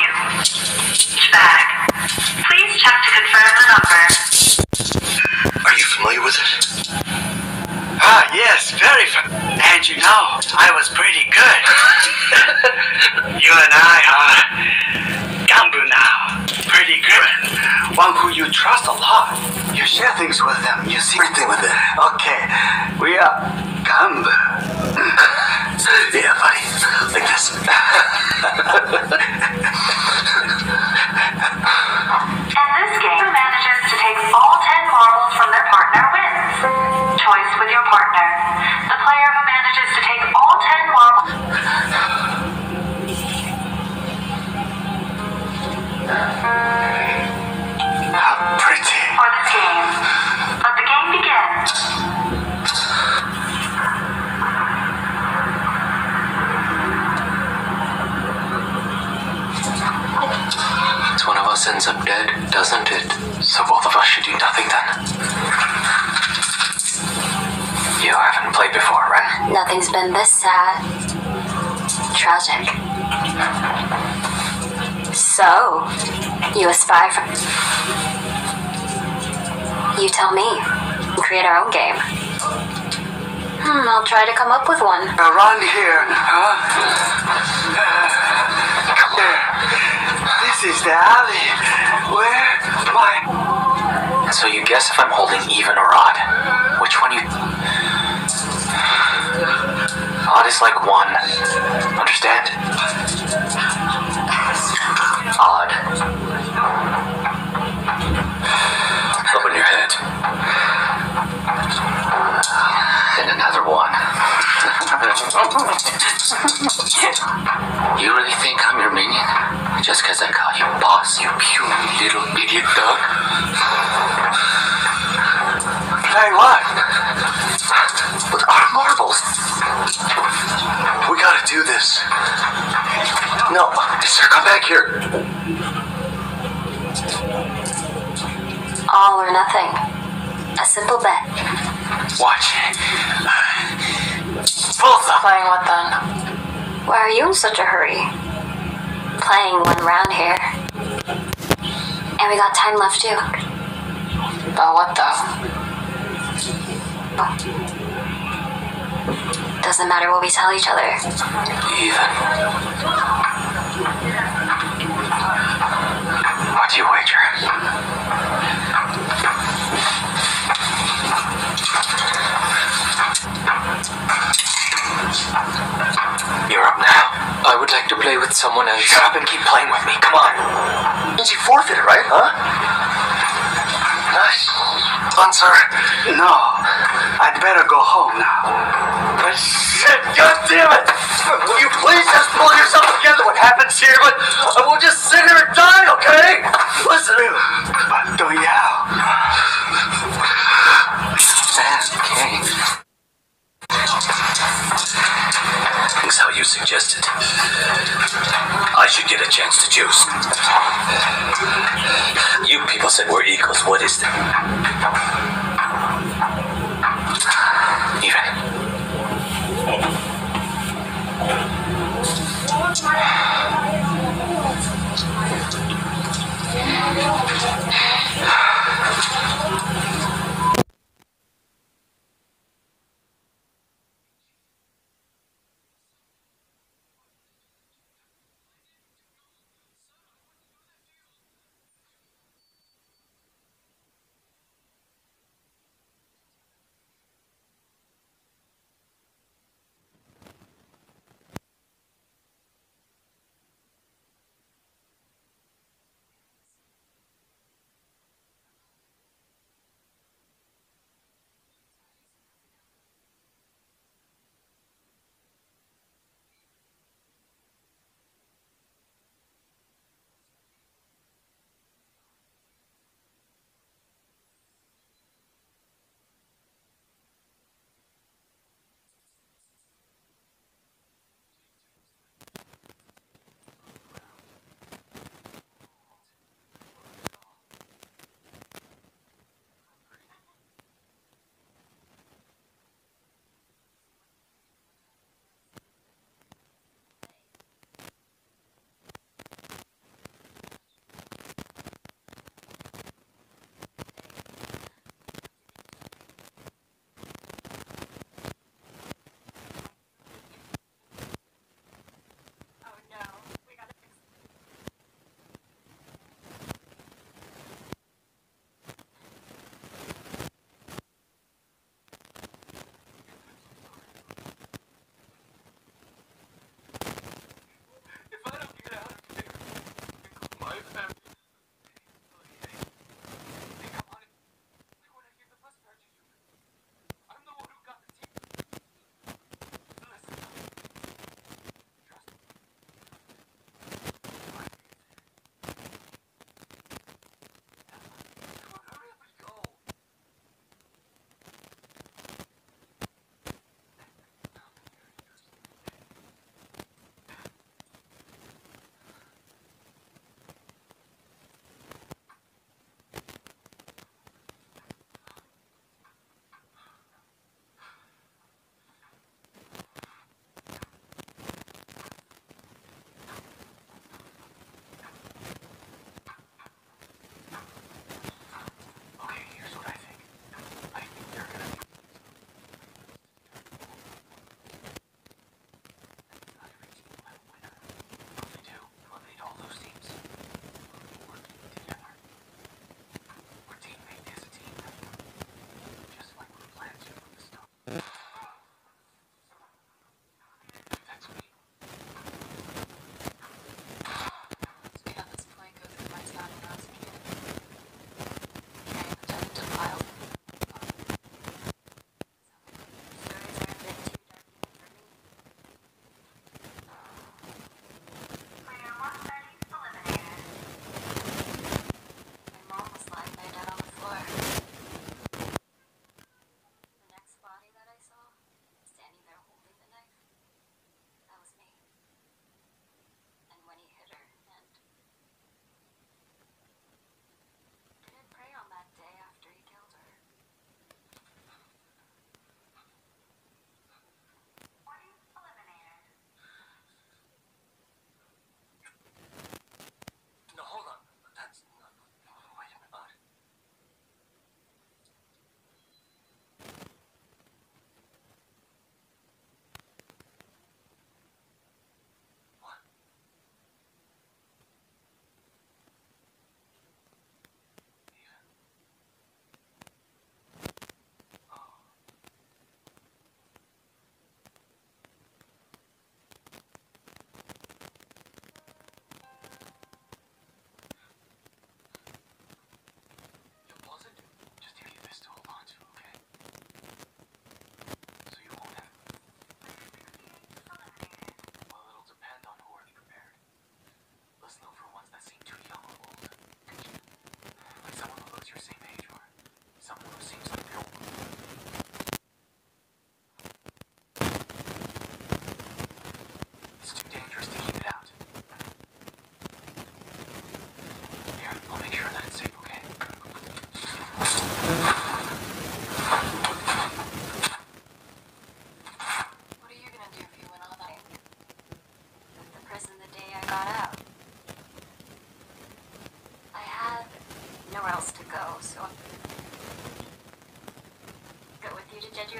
you. Please check to confirm the number. Are you familiar with it? Ah, yes, very fun. And you know, I was pretty good. you and I are Gganbu now. Pretty good. One who you trust a lot. You share things with them. You see Everything with it. Okay, we are Gganbu. Yeah, buddy. Like this. It's us ends up dead, doesn't it? So both of us should do nothing then? You haven't played before, right? Nothing's been this sad. Tragic. So, you aspire for. You tell me. Create our own game. Hmm, I'll try to come up with one. Around here, huh? Alley where my So you guess if I'm holding even or odd? Which one you. Odd is like one. Understand? You really think I'm your minion? Just because I call you boss, you puny little idiot dog? play what? With our marbles. We gotta do this. No, sir, come back here. All or nothing. A simple bet. Watch. Playing what then? Why are you in such a hurry? Playing one round here. And we got time left too. About what though? Doesn't matter what we tell each other. Even. What do you wager? Someone else. Shut up and keep playing with me. Come on. Means you forfeited, right? Huh? Nice. Sir. No. I'd better go home now. But shit, God damn it! Will you please just pull yourself together? What happens here? But I won't just sit here and die, okay? Listen. But don't yell. Sam suggested. I should get a chance to choose. You people said we're equals. What is that? Even.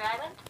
Island.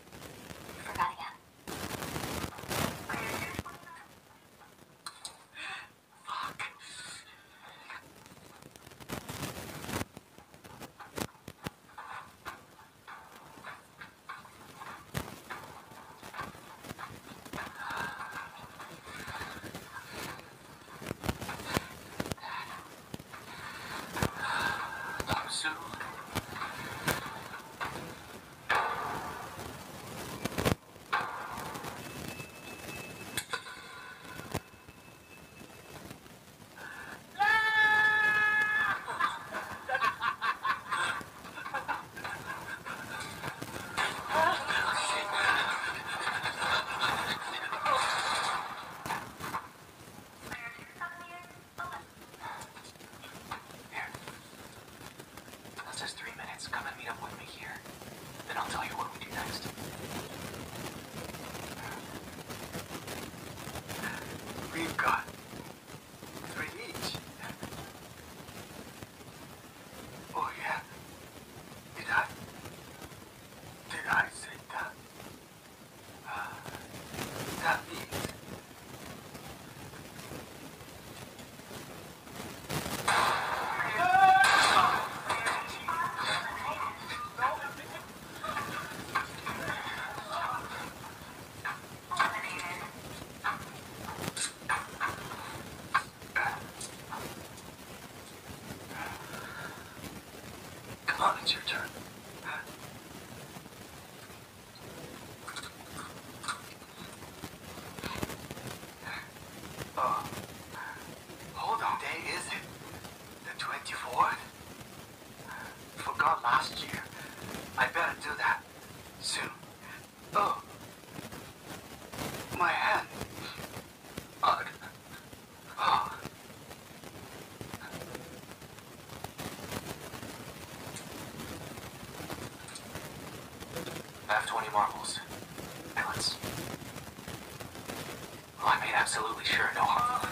Absolutely sure no harm.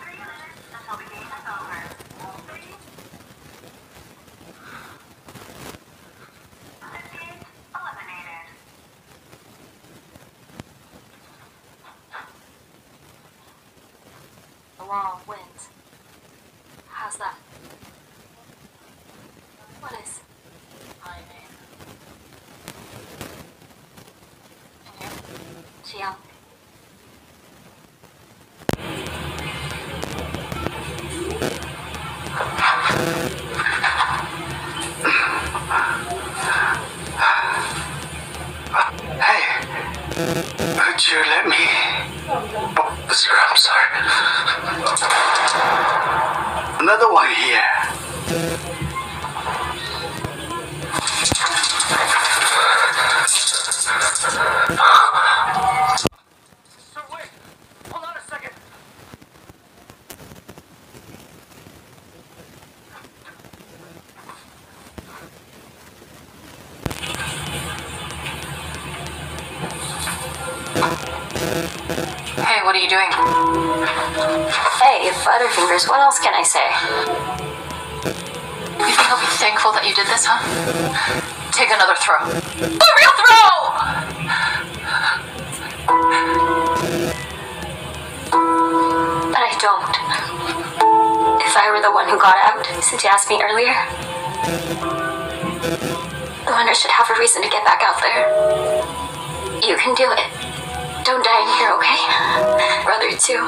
Three minutes until the game is over. Three. Fifteen eliminated. The wall wins. How's that? What is? My name. And Hey. Would you let me? Oh, sir, I'm sorry. Another one here. What else can I say? You think I'll be thankful that you did this, huh? Take another throw. The real throw! But I don't. If I were the one who got out, since you asked me earlier, the winner should have a reason to get back out there. You can do it. Don't die in here, okay? Brother, too.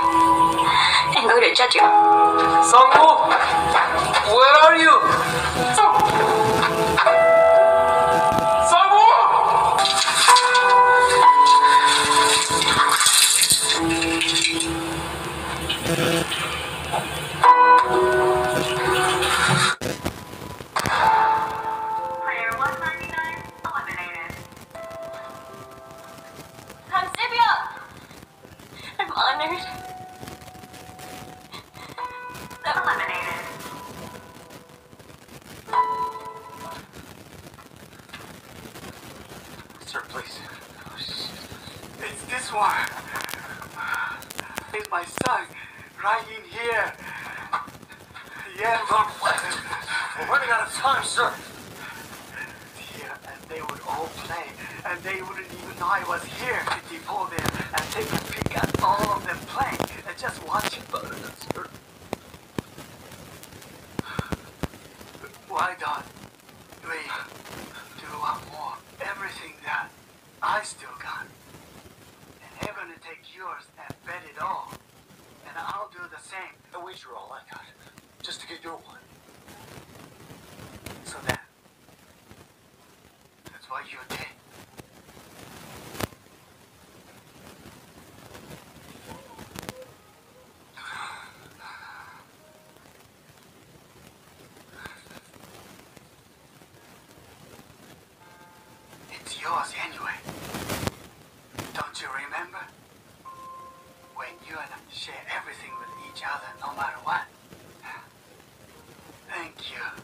And go to Jeju. Sangwoo! Where are you? answer, please. It's this one. It's my son, right in here. Yes. But what? We're running out of time, sir. Here, and they would all play, and they wouldn't even know I was here. He pulled in and take a peek at all of them playing and just watch it But, sir. Why not? We do one more? Everything that I still got. And they're gonna take yours and bet it all. And I'll do the same. And wager all I got, just to get your one. So that that's why you're did. It's yours anyway. Don't you remember? When you and I share everything with each other no matter what. Thank you.